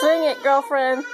Sing it, girlfriend.